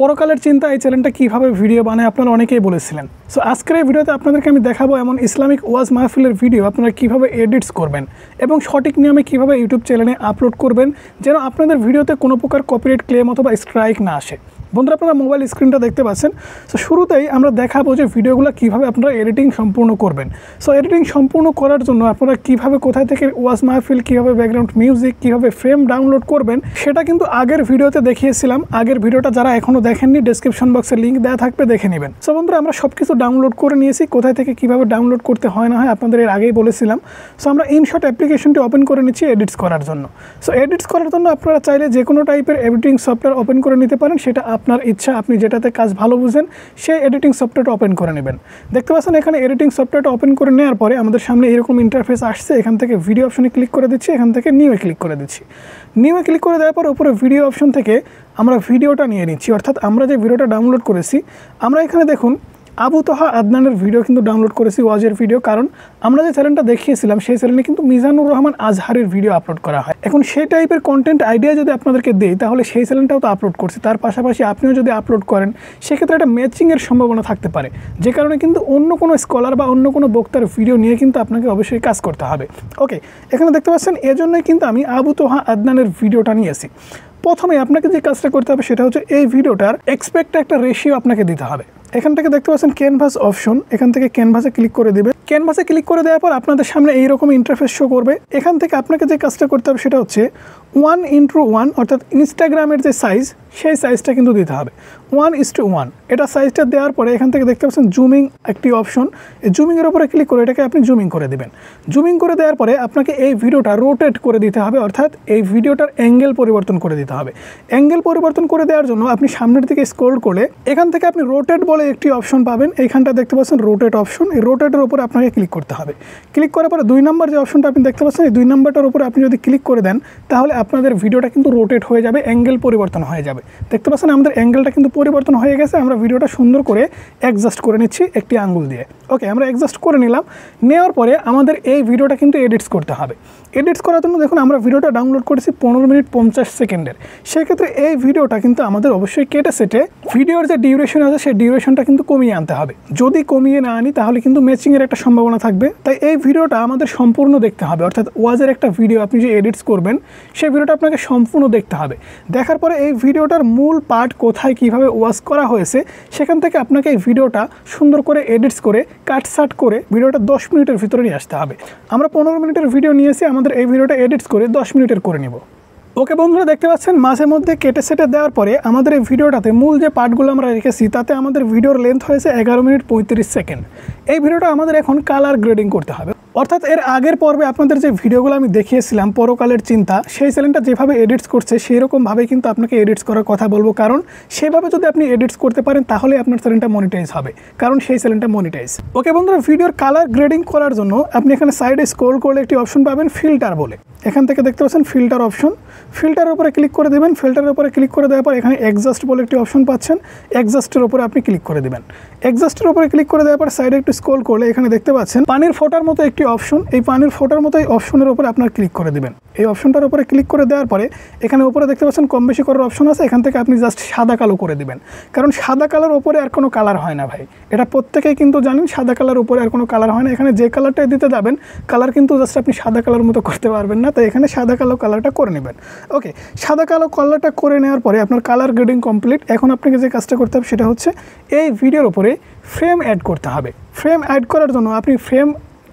পরকালের চিন্তা এই চ্যানেলটা কীভাবে ভিডিও বানায় আপনারা অনেকেই বলেছিলেন। সো আজকের এই ভিডিওতে আপনাদেরকে আমি দেখাবো এমন ইসলামিক ওয়াজ মাহফিলের ভিডিও আপনারা কীভাবে এডিটস করবেন এবং সঠিক নিয়মে কীভাবে ইউটিউব চ্যানেলে আপলোড করবেন, যেন আপনাদের ভিডিওতে কোনো প্রকার কপিরাইট ক্লেম অথবা স্ট্রাইক না আসে। বন্ধুরা, আপনারা মোবাইল স্ক্রিনটা দেখতে পাচ্ছেন। সো শুরুতেই আমরা দেখাবো যে ভিডিওগুলো কীভাবে আপনারা এডিটিং সম্পূর্ণ করবেন। সো এডিটিং সম্পূর্ণ করার জন্য আপনারা কীভাবে কোথায় থেকে ওয়াজ মাহফিল, কীভাবে ব্যাকগ্রাউন্ড মিউজিক কীভাবে ফ্রেম ডাউনলোড করবেন, সেটা কিন্তু আগের ভিডিওতে দেখিয়েছিলাম। আগের ভিডিওটা যারা এখনও দেখেননি ডিসক্রিপশন বক্সে লিঙ্ক দেওয়া থাকবে, দেখে নেবেন। সো বন্ধুরা, আমরা সব কিছু ডাউনলোড করে নিয়েছি। কোথায় থেকে কীভাবে ডাউনলোড করতে হয়, না হয় আপনাদের এর আগেই বলেছিলাম। সো আমরা ইনশট অ্যাপ্লিকেশনটি ওপেন করে নিচ্ছি এডিটস করার জন্য। সো এডিটস করার জন্য আপনারা চাইলে যে কোনো টাইপের এডিটিং সফটওয়্যার ওপেন করে নিতে পারেন। সেটা আপনার ইচ্ছা, আপনি যেটাতে কাজ ভালো বুঝেন, সেই এডিটিং সফটওয়্যারটা ওপেন করে নেবেন। দেখতে পাচ্ছেন এখানে এডিটিং সফটওয়্যারটা ওপেন করে নেওয়ার পরে আমাদের সামনে এরকম ইন্টারফেস আসছে। এখান থেকে ভিডিও অপশনে ক্লিক করে দিচ্ছি, এখান থেকে নিউয়ে ক্লিক করে দিচ্ছি। নিউয়ে ক্লিক করে দেওয়ার পর উপরে ভিডিও অপশন থেকে আমরা ভিডিওটা নিয়ে নিচ্ছি। অর্থাৎ আমরা যে ভিডিওটা ডাউনলোড করেছি, আমরা এখানে দেখুন আবু তোহা আদনানের ভিডিও কিন্তু ডাউনলোড করেছি, ওয়াজের ভিডিও কারণ আমরা যে চ্যানেলটা দেখিয়েছিলাম, সেই চ্যানেলে কিন্তু মিজানুর রহমান আজহারের ভিডিও আপলোড করা হয়। এখন সেই টাইপের কন্টেন্ট আইডিয়া যদি আপনাদেরকে দেই, তাহলে সেই চ্যানেলটাও তো আপলোড করছি। তার পাশাপাশি আপনিও যদি আপলোড করেন, সেক্ষেত্রে একটা ম্যাচিংয়ের সম্ভাবনা থাকতে পারে। যে কারণে কিন্তু অন্য কোনো স্কলার বা অন্য কোনো বক্তার ভিডিও নিয়ে কিন্তু আপনাকে অবশ্যই কাজ করতে হবে। ওকে এখানে দেখতে পাচ্ছেন, এজন্যই কিন্তু আমি আবু তোহা আদনানের ভিডিওটা নিয়েছি প্রথমে আপনাকে যে কাজটা করতে হবে সেটা হচ্ছে এই ভিডিওটার এক্সপেক্ট একটা রেশিও আপনাকে দিতে হবে। এখান থেকে দেখতে পাচ্ছেন ক্যানভাস অপশন এখান থেকে ক্যানভাসে ক্লিক করে দেবে। ক্যানভাসে ক্লিক করে দেওয়ার পর আপনাদের সামনে এইরকম ইন্টারফেস শো করবে। এখান থেকে আপনাকে যে কাজটা করতে হবে সেটা হচ্ছে ওয়ান ইন্টু ওয়ান অর্থাৎ ইনস্টাগ্রামের যে সাইজ সেই সাইজটা কিন্তু দিতে হবে। ওয়ান ইস টু ওয়ান এটা সাইজটা দেওয়ার পরে এখান থেকে দেখতে পাচ্ছেন জুমিং একটি অপশন এই জুমিংয়ের উপরে ক্লিক করে এটাকে আপনি জুমিং করে দেবেন। জুমিং করে দেওয়ার পরে আপনাকে এই ভিডিওটা রোটেট করে দিতে হবে, অর্থাৎ এই ভিডিওটার অ্যাঙ্গেল পরিবর্তন করে দিতে হবে। অ্যাঙ্গেল পরিবর্তন করে দেওয়ার জন্য আপনি সামনের দিকে স্ক্রোল করে এখান থেকে আপনি রোটেট বলে একটি অপশন পাবেন। এইখানটা দেখতে পাচ্ছেন রোটেট অপশন এই রোটেটের উপরে আপনাকে ক্লিক করতে হবে। ক্লিক করার পরে দুই নম্বর যে অপশনটা আপনি দেখতে পাচ্ছেন, এই দুই নম্বরটার উপরে আপনি যদি ক্লিক করে দেন, তাহলে আপনাদের ভিডিওটা কিন্তু রোটেট হয়ে যাবে অ্যাঙ্গেল পরিবর্তন হয়ে যাবে। দেখতে পাচ্ছেন আমাদের অ্যাঙ্গেলটা কিন্তু পরিবর্তন হয়ে গেছে, আমরা ভিডিওটা সুন্দর করে অ্যাডজাস্ট করে নিচ্ছি একটি আঙ্গুল দিয়ে। ওকে আমরা অ্যাডজাস্ট করে নিলাম। নেওয়ার পরে আমাদের এই ভিডিওটা কিন্তু এডিটস করতে হবে। এডিটস করার জন্য দেখুন আমরা ভিডিওটা ডাউনলোড করেছি পনেরো মিনিট পঞ্চাশ সেকেন্ডের। সেক্ষেত্রে এই ভিডিওটা কিন্তু আমাদের অবশ্যই কেটে সেটে ভিডিওর যে ডিউরেশন আছে সেই ডিউরেশনটা কিন্তু কমিয়ে আনতে হবে। যদি কমিয়ে না আনি তাহলে কিন্তু ম্যাচিংয়ের একটা সম্ভাবনা থাকবে। তাই এই ভিডিওটা আমাদের সম্পূর্ণ দেখতে হবে। অর্থাৎ ওয়াজের একটা ভিডিও আপনি যে এডিটস করবেন, সেই ভিডিওটা আপনাকে সম্পূর্ণ দেখতে হবে। দেখার পরে এই ভিডিওটার মূল পার্ট কোথায়, কীভাবে ওয়াজ করা হয়েছে, সেখান থেকে আপনাকে এই ভিডিওটা সুন্দর করে এডিটস করে কাটসাট করে ভিডিওটা দশ মিনিটের ভিতরে নিয়ে আসতে হবে। আমরা পনেরো মিনিটের ভিডিও নিয়ে নিয়েছি আমাদের এই ভিডিওটা এডিট করে দশ মিনিটের করে নেব। ওকে বন্ধুরা, দেখতে পাচ্ছেন? মাঝে মধ্যে কেটে সেটে দেওয়ার পরে আমাদের এই ভিডিওটাতে মূল যে পার্টগুলো আমরা রেখেছি, তাতে আমাদের ভিডিওর লেন্থ হয়েছে এগারো মিনিট পঁয়ত্রিশ সেকেন্ড। এই ভিডিওটা আমাদের এখন কালার গ্রেডিং করতে হবে। অর্থাৎ এর আগের পর্বে আপনাদের যে ভিডিওগুলো আমি দেখিয়েছিলাম, পরকালের চিন্তা, সেই চ্যানেলটা যেভাবে এডিটস করছে সেই রকমভাবেই কিন্তু আপনাকে এডিটস করার কথা বলব। কারণ সেভাবে যদি আপনি এডিটস করতে পারেন, তাহলে আপনার চ্যানেলটা মনিটাইজ হবে। কারণ সেই চ্যানেলটা মনিটাইজ ওকে বন্ধুরা, ভিডিওর কালার গ্রেডিং করার জন্য আপনি এখানে সাইডে স্ক্রোল করলে একটি অপশন পাবেন ফিল্টার বলে। এখান থেকে দেখতে পাচ্ছেন ফিল্টার অপশন ফিল্টারের উপরে ক্লিক করে দেবেন। ফিল্টারের উপরে ক্লিক করে দেওয়ার পর এখানে এক্সাস্ট বলে একটি অপশন পাচ্ছেন। এক্সাস্টের উপরে আপনি ক্লিক করে দেবেন। এক্সাস্টের উপরে ক্লিক করে দেওয়ার পর সাইডে একটু স্ক্রোল করলে এখানে দেখতে পাচ্ছেন পানির ফোটার মতো একটি অপশন এই পানির ফোটার মতো এই অপশনের উপরে আপনার ক্লিক করে দেবেন। এই অপশনটার উপরে ক্লিক করে দেওয়ার পরে এখানে উপরে দেখতে পাচ্ছেন কম বেশি করার অপশন আছে। এখান থেকে আপনি জাস্ট সাদা কালো করে দেবেন। কারণ সাদা কালার উপরে আর কোনো কালার হয় না ভাই। এটা প্রত্যেকেই কিন্তু জানেন, সাদা কালার উপরে আর কোনো কালার হয় না। এখানে যে কালারটাই দিতে যাবেন কালার কিন্তু জাস্ট আপনি সাদা কালার মতো করতে পারবেন না। তো এখানে সাদা কালো কালারটা করে নেবেন। ওকে সাদা কালো কালারটা করে নেওয়ার পরে আপনার কালার গ্রেডিং কমপ্লিট এখন আপনাকে যে কাজটা করতে হবে সেটা হচ্ছে এই ভিডিওর উপরে ফ্রেম অ্যাড করতে হবে। ফ্রেম অ্যাড করার জন্য আপনি frame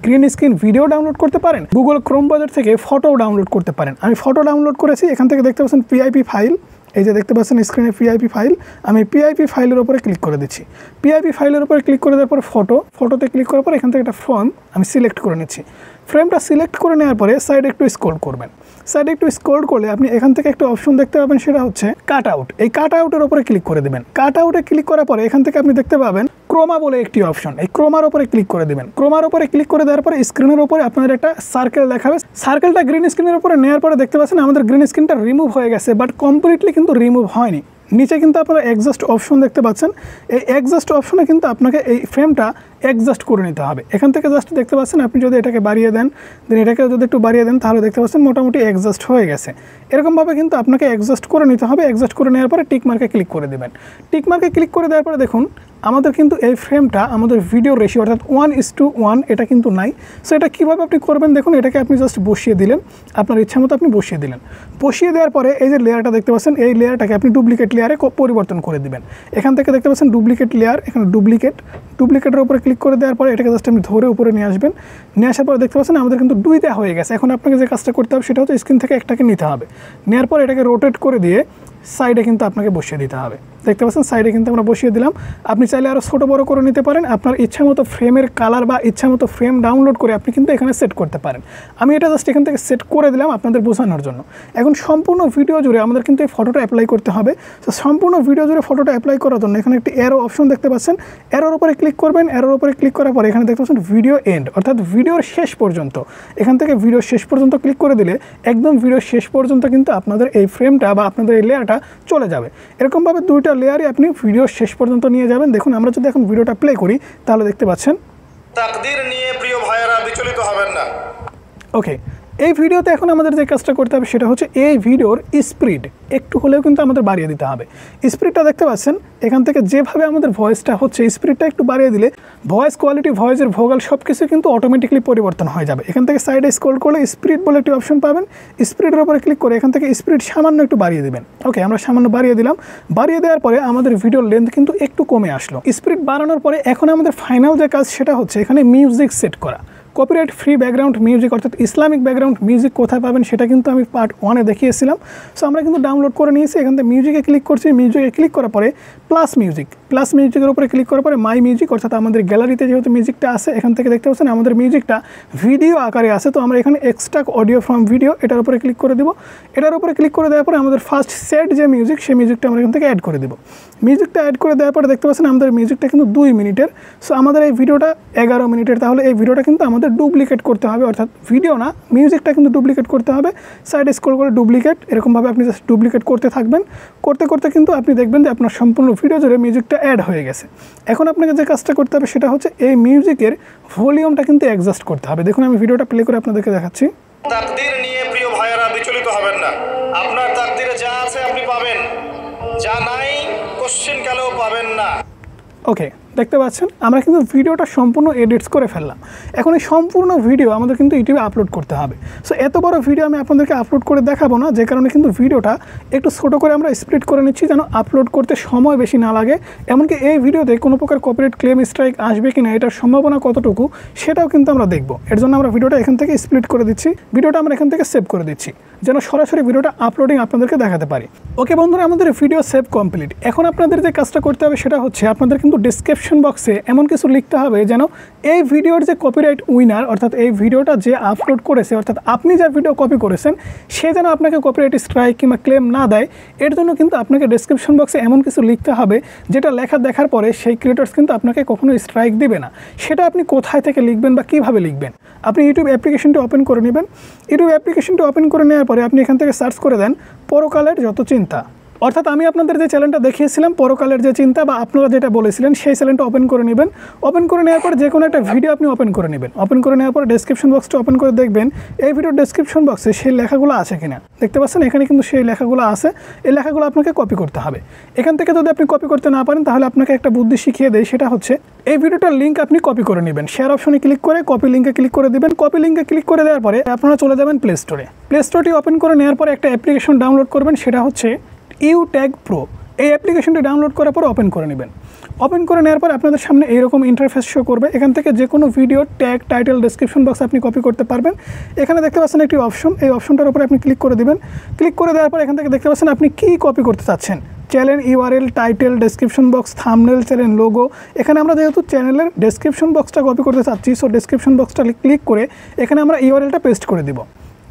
green screen video download করতে পারেন গুগল ক্রোম বাজার থেকে ফটো ডাউনলোড করতে পারেন। আমি ফটো ডাউনলোড করেছি, এখান থেকে দেখতে পাচ্ছেন পিআইপি ফাইল এই যে দেখতে পাচ্ছেন স্ক্রিনে পিআইপি ফাইল আমি পিআইপি ফাইলের উপরে ক্লিক করে দিচ্ছি। পিআইপি ফাইলের উপরে ক্লিক করে দেওয়ার পর ফটো ফটোতে ক্লিক করার পর এখান থেকে একটা ফর্ম আমি সিলেক্ট করে নিচ্ছি। ফ্রেমটা সিলেক্ট করে নেওয়ার পরে সাইডে একটু স্ক্রোল করবেন। সাইডে একটু স্ক্রোল করলে আপনি এখান থেকে একটা অপশন দেখতে পাবেন, সেটা হচ্ছে কাট আউট এই কাট আউটের উপরে ক্লিক করে দেবেন। কাট আউটে ক্লিক করার পরে এখান থেকে আপনি দেখতে পাবেন ক্রোমা বলে একটি অপশন এই ক্রোমার উপরে ক্লিক করে দেবেন। ক্রোমার উপরে ক্লিক করে দেওয়ার পরে স্ক্রিনের উপরে আপনাদের একটা সার্কেল দেখাবে। সার্কেলটা গ্রিন স্ক্রিনের উপরে নেওয়ার পরে দেখতে পাচ্ছেন আমাদের গ্রিন স্ক্রিনটা রিমুভ হয়ে গেছে বাট কমপ্লিটলি কিন্তু রিমুভ হয়নি। নিচে কিন্তু আপনারা এক্সাস্ট অপশন দেখতে পাচ্ছেন। এই এক্সাস্ট অপশনে কিন্তু আপনাকে এই ফ্রেমটা অ্যাডজাস্ট করে নিতে হবে। এখান থেকে জাস্ট দেখতে পাচ্ছেন আপনি যদি এটাকে বাড়িয়ে দেন দেন এটাকে যদি একটু বাড়িয়ে দেন, তাহলে দেখতে পাচ্ছেন মোটামুটি অ্যাডজাস্ট হয়ে গেছে। এরকমভাবে কিন্তু আপনাকে অ্যাডজাস্ট করে নিতে হবে। অ্যাডজাস্ট করে নেওয়ার পরে টিক মার্কে ক্লিক করে দেবেন। টিক মার্কে ক্লিক করে দেওয়ার পরে দেখুন, আমাদের কিন্তু এই ফ্রেমটা আমাদের ভিডিও রেশিও অর্থাৎ ওয়ান ইস টু ওয়ান এটা কিন্তু নাই। সো এটা কীভাবে আপনি করবেন? দেখুন, এটাকে আপনি জাস্ট বসিয়ে দিলেন। আপনার ইচ্ছা মতো আপনি বসিয়ে দিলেন। বসিয়ে দেওয়ার পরে এই যে লেয়ারটা দেখতে পাচ্ছেন, এই লেয়ারটাকে আপনি ডুপ্লিকেট লেয়ারে পরিবর্তন করে দিবেন। এখান থেকে দেখতে পাচ্ছেন ডুপ্লিকেট লেয়ার এখানে ডুপ্লিকেট ডুপ্লিকেটের উপরে ক্লিক করে দেওয়ার পরে এটাকে জাস্ট আপনি ধরে উপরে নিয়ে আসবেন। নিয়ে আসার পরে দেখতে পাচ্ছেন আমাদের কিন্তু দুই দেওয়া হয়ে গেছে। এখন আপনাকে যে কাজটা করতে হবে সেটা হচ্ছে স্ক্রিন থেকে একটাকে নিতে হবে। নেওয়ার পর এটাকে রোটেট করে দিয়ে সাইডে কিন্তু আপনাকে বসিয়ে দিতে হবে। দেখতে পাচ্ছেন সাইডে কিন্তু আমরা বসিয়ে দিলাম। আপনি চাইলে আরও ছোটো, বড়ো করে নিতে পারেন। আপনার ইচ্ছা মতো ফ্রেমের কালার বা ইচ্ছা মতো ফ্রেম ডাউনলোড করে আপনি কিন্তু এখানে সেট করতে পারেন। আমি এটা জাস্ট এখান থেকে সেট করে দিলাম আপনাদের বোঝানোর জন্য। এখন সম্পূর্ণ ভিডিও জুড়ে আমাদের কিন্তু এই ফটোটা অ্যাপ্লাই করতে হবে। তো সম্পূর্ণ ভিডিও জুড়ে ফটোটা অ্যাপ্লাই করার জন্য এখানে একটি এরো অপশন দেখতে পাচ্ছেন। এরোর উপরে ক্লিক করবেন। এরোর উপরে ক্লিক করার পরে এখানে দেখতে পাচ্ছেন ভিডিও এন্ড অর্থাৎ ভিডিওর শেষ পর্যন্ত। এখান থেকে ভিডিও শেষ পর্যন্ত ক্লিক করে দিলে একদম ভিডিও শেষ পর্যন্ত কিন্তু আপনাদের এই ফ্রেমটা বা আপনাদের এই লেয়ারটা চলে যাবে। এরকমভাবে দুইটা লেয়ারই আপনি ভিডিও শেষ পর্যন্ত নিয়ে যাবেন। দেখুন আমরা যদি এখন ভিডিওটা প্লে করি তাহলে দেখতে পাচ্ছেন। তাকদির নিয়ে প্রিয় ভাইয়েরা বিচলিত হবেন না। ওকে এই ভিডিওতে এখন আমাদের যে কাজটা করতে হবে সেটা হচ্ছে এই ভিডিওর স্পিড। একটু হলেও কিন্তু আমাদের বাড়িয়ে দিতে হবে। স্পিডটা দেখতে পাচ্ছেন, এখান থেকে যেভাবে আমাদের ভয়েসটা হচ্ছে, স্পিডটা একটু বাড়িয়ে দিলে ভয়েস কোয়ালিটি, ভয়েসের ভোগাল সব কিছু কিন্তু অটোমেটিকলি পরিবর্তন হয়ে যাবে। এখান থেকে সাইডে স্ক্রল করলে স্পিড বলে একটি অপশন পাবেন। স্পিডের উপরে ক্লিক করে এখান থেকে স্পিড সামান্য একটু বাড়িয়ে দেবেন। ওকে আমরা সামান্য বাড়িয়ে দিলাম। বাড়িয়ে দেওয়ার পরে আমাদের ভিডিওর লেন্থ কিন্তু একটু কমে আসলো। স্পিড বাড়ানোর পরে এখন আমাদের ফাইনাল যে কাজ সেটা হচ্ছে এখানে মিউজিক সেট করা। কপিরাইট ফ্রি ব্যাকগ্রাউন্ড মিউজিক অর্থাৎ ইসলামিক ব্যাকগ্রাউন্ড মিউজিক কোথায় পাবেন সেটা কিন্তু আমি পার্ট ওয়ানে দেখিয়েছিলাম। সো আমরা কিন্তু ডাউনলোড করে নিয়েছি, এখান থেকে মিউজিকে ক্লিক করছি। মিউজিকে ক্লিক করার পরে প্লাস মিউজিক প্লাস মিউজিকের উপরে ক্লিক করার পরে মাই মিউজিক অর্থাৎ আমাদের গ্যালারিতে যেহেতু মিউজিকটা আছে, এখান থেকে দেখতে পাচ্ছেন আমাদের মিউজিকটা ভিডিও আকারে আছে। তো আমরা এখানে এক্সট্রা অডিও ফ্রম ভিডিও এটার উপরে ক্লিক করে দেবো। এটার উপরে ক্লিক করে দেওয়ার পরে আমাদের ফার্স্ট সেট যে মিউজিক সেই মিউজিকটা আমরা এখান থেকে অ্যাড করে দেবো। মিউজিকটা অ্যাড করে দেওয়ার পরে দেখতে পাচ্ছেন আমাদের মিউজিকটা কিন্তু দুই মিনিটের। সো আমাদের এই ভিডিওটা এগারো মিনিটের। তাহলে এই ভিডিওটা কিন্তু আমাদের ডুপ্লিকেট করতে হবে, অর্থাৎ ভিডিও না মিউজিকটা কিন্তু ডুপ্লিকেট করতে হবে। সাইডে স্ক্রল করে ডুপ্লিকেট এরকমভাবে আপনি জাস্ট ডুপ্লিকেট করতে থাকবেন। করতে করতে কিন্তু আপনি দেখবেন যে আপনার সম্পূর্ণ ভিডিও জুড়ে মিউজিকটা অ্যাড হয়ে গেছে। এখন আপনাকে যে কাজটা করতে হবে সেটা হচ্ছে এই মিউজিকের ভলিউমটা কিন্তু অ্যাডজাস্ট করতে হবে। দেখুন আমি ভিডিওটা প্লে করে আপনাদেরকে দেখাচ্ছি। তাকদীর নিয়ে প্রিয় ভাইয়েরা বিচলিত হবেন না। আপনার তাকদীরে যা আছে আপনি পাবেন। যা নাই কোশ্চিন কালেও পাবেন না? ওকে দেখতে পাচ্ছেন? আমরা কিন্তু ভিডিওটা সম্পূর্ণ এডিটস করে ফেললাম। এখন এই সম্পূর্ণ ভিডিও আমাদের কিন্তু ইউটিউবে আপলোড করতে হবে। সো এত বড় ভিডিও আমি আপনাদেরকে আপলোড করে দেখাবো না, যে কারণে কিন্তু ভিডিওটা একটু ছোটো করে আমরা স্প্লিট করে নিচ্ছি যেন আপলোড করতে সময় বেশি না লাগে। এমনকি এই ভিডিওতে কোনো প্রকার কপিরাইট ক্লেম স্ট্রাইক আসবে কি না এটার সম্ভাবনা কতটুকু, সেটাও কিন্তু আমরা দেখব। এর জন্য আমরা ভিডিওটা এখান থেকে স্প্লিট করে দিচ্ছি। ভিডিওটা আমরা এখান থেকে সেভ করে দিচ্ছি। যেন সরাসরি ভিডিওটা আপলোডিং আপনাদেরকে দেখাতে পারি। ওকে বন্ধুরা, আমাদের ভিডিও সেভ কমপ্লিট এখন আপনাদের যে কাজটা করতে হবে সেটা হচ্ছে আপনাদের কিন্তু ডিসক্রিপশন বক্সে এমন কিছু লিখতে হবে যেন এই ভিডিওর যে কপিরাইট উইনার অর্থাৎ এই ভিডিওটা যে আপলোড করেছে, অর্থাৎ আপনি যা ভিডিও কপি করেছেন, সে যেন আপনাকে কপিরাইট স্ট্রাইক কিংবা ক্লেম না দেয়, এর জন্য কিন্তু আপনাকে ডিসক্রিপশন বক্সে এমন কিছু লিখতে হবে যেটা লেখা দেখার পরে সেই ক্রিয়েটার্স কিন্তু আপনাকে কখনো স্ট্রাইক দিবে না। সেটা আপনি কোথায় থেকে লিখবেন বা কীভাবে লিখবেন? আপনি ইউটিউব অ্যাপ্লিকেশনটি ওপেন করে নেবেন। ইউটিউব অ্যাপ্লিকেশনটি ওপেন করে নেওয়ার পরে আপনি এখান থেকে সার্চ করে দেন পরকালের যত চিন্তা। অর্থাৎ আমি আপনাদের যে চ্যানেলটা দেখিয়েছিলাম, পরকালের যে চিন্তা বা আপনারা যেটা বলেছিলেন, সেই চ্যানেলটা ওপেন করে নেবেন। ওপেন করে নেওয়ার পর যে কোনো একটা ভিডিও আপনি ওপেন করে নেবেন। ওপেন করে নেওয়ার পর ডেসক্রিপশন বক্সটা ওপেন করে দেখবেন, এই ভিডিওর ডেসক্রিপশন বক্সে সেই লেখাগুলো আছে কিনা। দেখতে পাচ্ছেন? এখানে কিন্তু সেই লেখাগুলো আছে। এই লেখাগুলো আপনাকে কপি করতে হবে। এখান থেকে যদি আপনি কপি করতে না পারেন, তাহলে আপনাকে একটা বুদ্ধি শিখিয়ে দেয় সেটা হচ্ছে, এই ভিডিওটার লিঙ্ক আপনি কপি করে নেবেন। শেয়ার অপশনে ক্লিক করে কপি লিঙ্কে ক্লিক করে দেবেন। কপি লিঙ্কে ক্লিক করে দেওয়ার পরে আপনারা চলে যাবেন প্লে স্টোরে প্লে স্টোরটি ওপেন করে নেওয়ার পরে একটা অ্যাপ্লিকেশন ডাউনলোড করবেন, সেটা হচ্ছে ইউ ট্যাগ প্রো। এই অ্যাপ্লিকেশনটি ডাউনলোড করার পর ওপেন করে নেবেন। ওপেন করে নেওয়ার পর আপনাদের সামনে এইরকম ইন্টারফেস শো করবে। এখান থেকে যে কোনো video tag title description box আপনি কপি করতে পারবেন। এখানে দেখতে পাচ্ছেন একটি অপশন এই অপশনটার উপরে আপনি ক্লিক করে দিবেন। ক্লিক করে দেওয়ার পর এখান থেকে দেখতে পাচ্ছেন আপনি কী কপি করতে চাচ্ছেন। Channel URL title description box thumbnail channel logo এখানে আমরা যেহেতু চ্যানেলের ডেসক্রিপশন বক্সটা কপি করতে চাচ্ছি সো ডেসক্রিপশন বক্সটা ক্লিক করে এখানে আমরা ইউআরএলটা পেস্ট করে দিব।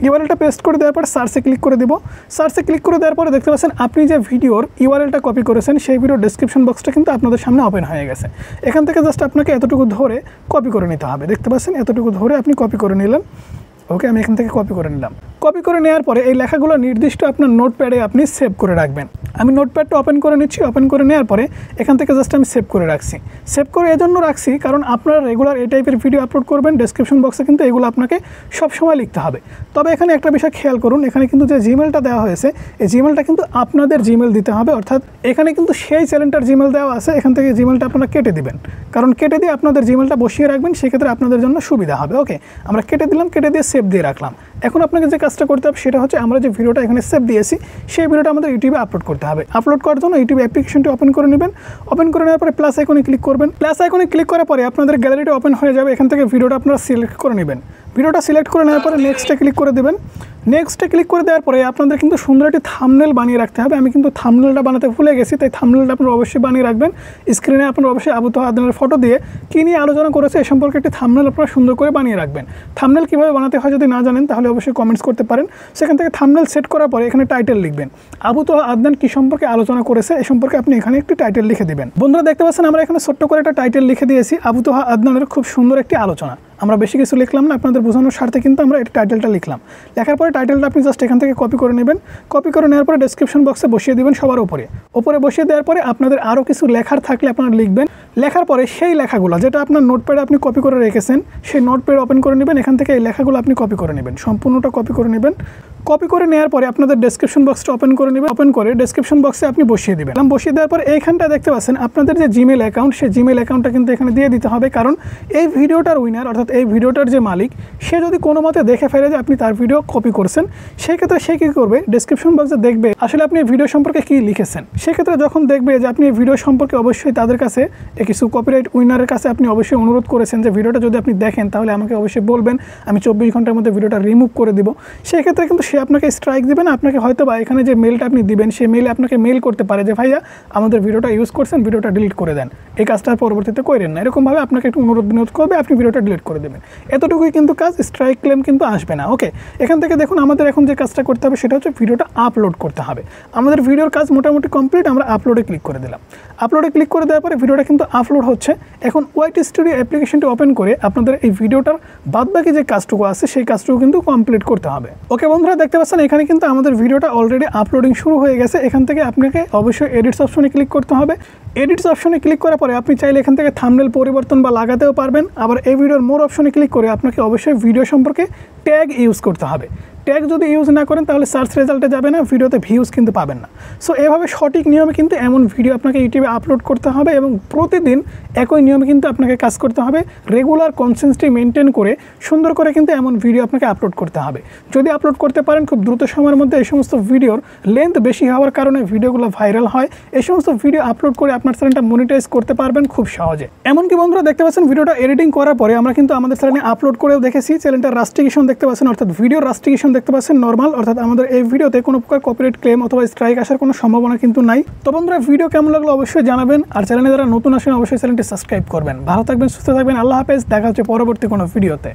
ইউআরএলটা পেস্ট করে দেওয়ার পর সার্চে ক্লিক করে দেবো। সার্চে ক্লিক করে দেওয়ার পরে দেখতে পাচ্ছেন আপনি যে ভিডিওর ইউআরএলটা কপি করেছেন, সেই ভিডিওর ডিসক্রিপশন বক্সটা কিন্তু আপনাদের সামনে ওপেন হয়ে গেছে। এখান থেকে জাস্ট আপনাকে এতটুকু ধরে কপি করে নিতে হবে। দেখতে পাচ্ছেন এতটুকু ধরে আপনি কপি করে নিলেন। ওকে, আমি এখান থেকে কপি করে নিলাম। কপি করে নেওয়ার পরে এই লেখাগুলো নির্দিষ্ট আপনার নোটপ্যাডে আপনি সেভ করে রাখবেন। আমি নোটপ্যাডটা ওপেন করে নিচ্ছি ওপেন করে নেওয়ার পরে এখান থেকে জাস্ট আমি সেভ করে রাখছি। সেভ করে এজন্য রাখছি কারণ আপনারা রেগুলার এই টাইপের ভিডিও আপলোড করবেন ডেসক্রিপশন বক্সে কিন্তু এগুলো আপনাকে সবসময় লিখতে হবে। তবে এখানে একটা বিষয় খেয়াল করুন, এখানে কিন্তু যে জিমেলটা দেওয়া হয়েছে, এই জিমেলটা কিন্তু আপনাদের জিমেল দিতে হবে, অর্থাৎ এখানে কিন্তু সেই চ্যানেলটার জিমেল দেওয়া আছে, এখান থেকে জিমেলটা আপনারা কেটে দিবেন। কারণ কেটে দিয়ে আপনাদের জিমেলটা বসিয়ে রাখবেন, সেক্ষেত্রে আপনাদের জন্য সুবিধা হবে। ওকে আমরা কেটে দিলাম, কেটে দিয়ে সেভ দিয়ে রাখলাম এখন আপনাকে যে কাজটা করতে হবে সেটা হচ্ছে আমরা যে ভিডিওটা এখানে সেভ দিয়েছি, সেই ভিডিওটা আমাদের ইউটিউবে আপলোড করতে হবে। আপলোড করার জন্য ইউটিউব অ্যাপ্লিকেশনটি ওপেন করে নেবেন। ওপেন করে নেওয়ার পরে প্লাস আইকনে ক্লিক করবেন। প্লাস আইকনে ক্লিক করার পরে আপনাদের গ্যালারিটা ওপেন হয়ে যাবে। এখান থেকে ভিডিওটা আপনারা সিলেক্ট করে নেবেন। ভিডিওটা সিলেক্ট করে নেওয়ার পরে নেক্সটে ক্লিক করে দেবেন। নেক্সটে ক্লিক করে দেওয়ার পরে আপনাদের কিন্তু সুন্দর একটি থামনেল বানিয়ে রাখতে হবে। আমি কিন্তু থামনেলটা বানাতে ভুলে গেছি, তাই থামনেলটা আপনারা অবশ্যই বানিয়ে রাখবেন। স্ক্রিনে আপনারা অবশ্যই আবু তো আদনের ফটো দিয়ে কী নিয়ে আলোচনা করেছে এ সম্পর্কে একটি থামনেল আপনারা সুন্দর করে বানিয়ে রাখবেন। থামনেল কীভাবে বানাতে হয় যদি না জানেন, তাহলে অবশ্যই কমেন্টস করতে পারেন। সেখান থেকে থামনেল সেট করার পরে এখানে টাইটেল লিখবেন। আবু তো আদনান কী সম্পর্কে আলোচনা করেছে, এ সম্পর্কে আপনি এখানে একটি টাইটেল লিখে দিবেন। বন্ধুরা, দেখতে পাচ্ছেন, আমরা এখানে ছোট্ট করে একটা টাইটেল লিখে দিয়েছি, আবু তোহা আদনানের খুব সুন্দর একটি আলোচনা। আমরা বেশি কিছু লিখলাম না, আপনাদের বোঝানোর স্বার্থে কিন্তু আমরা এই টাইটেলটা লিখলাম। লেখার পরে টাইটেলটা আপনি জাস্ট এখান থেকে কপি করে নেবেন। কপি করে নেওয়ার পরে ডেসক্রিপশন বক্সে বসিয়ে দিবেন সবার উপরে। উপরে বসিয়ে দেওয়ার পরে আপনাদের আরও কিছু লেখার থাকলে আপনারা লিখবেন। লেখার পরে সেই লেখাগুলো, যেটা আপনার নোটপ্যাডে আপনি কপি করে রেখেছেন, সেই নোটপ্যাড ওপেন করে নেবেন। এখান থেকে এই লেখাগুলো আপনি কপি করে নেবেন। সম্পূর্ণটা কপি করে নেবেন। কপি করে নেওয়ার পরে আপনাদের ডেসক্রিপশন বক্সটা ওপেন করে নেবেন। ওপেন করে ডেসক্রিপশন বক্সে আপনি বসিয়ে দেবেন। এবং বসিয়ে দেওয়ার পর এইখানটা দেখতে পাচ্ছেন, আপনাদের যে জিমেল অ্যাকাউন্ট সেই জিমেল অ্যাকাউন্টটা কিন্তু এখানে দিয়ে দিতে হবে। কারণ এই ভিডিওটার উইনার অর্থাৎ এই ভিডিওটার যে মালিক, সে যদি কোনো মতে দেখে ফেলে যে আপনি তার ভিডিও কপি করছেন, সেক্ষেত্রে সে কী করবে? ডেসক্রিপশন বক্সে দেখবে আসলে আপনি এই ভিডিও সম্পর্কে কী লিখেছেন। সেক্ষেত্রে যখন দেখবে যে আপনি এই ভিডিও সম্পর্কে অবশ্যই তাদের কাছে কিছু কপিরাইট উইনারের কাছে আপনি অবশ্যই অনুরোধ করেছেন যে ভিডিওটা যদি আপনি দেখেন, তাহলে আমাকে অবশ্যই বলবেন, আমি চব্বিশ ঘণ্টার মধ্যে ভিডিওটা রিমুভ করে দিব। সেক্ষেত্রে কিন্তু সে আপনাকে স্ট্রাইক দেবে না, আপনাকে হয়তো বা এখানে যে মেলটা আপনি দিবেন, সেই মেলে আপনাকে মেল করতে পারে যে, ভাইয়া, আমাদের ভিডিওটা ইউজ করছেন, ভিডিওটা ডিলিট করে দেন। এই কাজটা পরবর্তীতে করেন না। এরকমভাবে আপনাকে একটু অনুরোধ করবে, আপনি ভিডিওটা ডিলিট করে দেবেন। এতটুকুই কিন্তু কাজ স্ট্রাইক ক্লেম কিন্তু আসবে না ওকে এখান থেকে দেখুন, আমাদের এখন যে কাজটা করতে হবে সেটা হচ্ছে ভিডিওটা আপলোড করতে হবে। আমাদের ভিডিওর কাজ মোটামুটি কমপ্লিট আমরা আপলোডে ক্লিক করে দিলাম। আপলোডে ক্লিক করে দেওয়ার পরে ভিডিওটা কিন্তু আপলোড হচ্ছে। এখন ওয়াইটি স্টুডিও অ্যাপ্লিকেশনটি ওপেন করে আপনাদের এই ভিডিওটার বাদবাকি যে কাজটুকু আছে, সেই কাজটুকু কিন্তু কমপ্লিট করতে হবে। ওকে বন্ধুরা, দেখতে পাচ্ছেন, এখানে কিন্তু আমাদের ভিডিওটা অলরেডি আপলোডিং শুরু হয়ে গেছে। এখান থেকে আপনাকে অবশ্যই এডিটস অপশনে ক্লিক করতে হবে। এডিটস অপশনে ক্লিক করার পরে আপনি চাইলে এখান থেকে থামনেল পরিবর্তন বা লাগাতেও পারবেন। আবার এই ভিডিওর মোর অপশনে ক্লিক করে আপনাকে অবশ্যই ভিডিও সম্পর্কে ট্যাগ ইউজ করতে হবে। ট্যাগ যদি ইউজ না করেন, তাহলে সার্চ রেজাল্টে যাবে না ভিডিওতে ভিউজ কিন্তু পাবেন না। সো এভাবে সঠিক নিয়মে কিন্তু এমন ভিডিও আপনাকে ইউটিউবে আপলোড করতে হবে এবং প্রতিদিন একই নিয়মে কিন্তু আপনাকে কাজ করতে হবে। রেগুলার কনসেন্সটি মেনটেন করে, সুন্দর করে কিন্তু এমন ভিডিও আপনাকে আপলোড করতে হবে। যদি আপলোড করতে পারেন, খুব দ্রুত সময়ের মধ্যে এই সমস্ত ভিডিওর লেন্থ বেশি হওয়ার কারণে ভিডিওগুলো ভাইরাল হয়। এই সমস্ত ভিডিও আপলোড করে আপনার চ্যানেলটা মনিটাইজ করতে পারবেন খুব সহজে। এমনকি বন্ধুরা, দেখতে পাচ্ছেন ভিডিওটা এডিটিং করার পরে আমরা কিন্তু আমাদের চ্যানেলে আপলোড করেও দেখেছি। চ্যানেলটা রাস্টিকেশন দেখতে পাচ্ছেন, অর্থাৎ ভিডিও রাস্টিকেশন দেখতে পাচ্ছেন নর্মাল অর্থাৎ আমাদের এই ভিডিওতে কোনো প্রকার কপিরাইট ক্লেম অথবা স্ট্রাইক আসার কোনো সম্ভাবনা কিন্তু নাই। তো বন্ধুরা ভিডিও কেমন লাগল অবশ্যই জানাবেন, আর চ্যানেলে যারা নতুন আসেন, অবশ্যই চ্যানেলটি সাবস্ক্রাইব করবেন। ভালো থাকবেন, সুস্থ থাকবেন, আল্লাহ হাফেজ, দেখা হচ্ছে পরবর্তী কোনো ভিডিওতে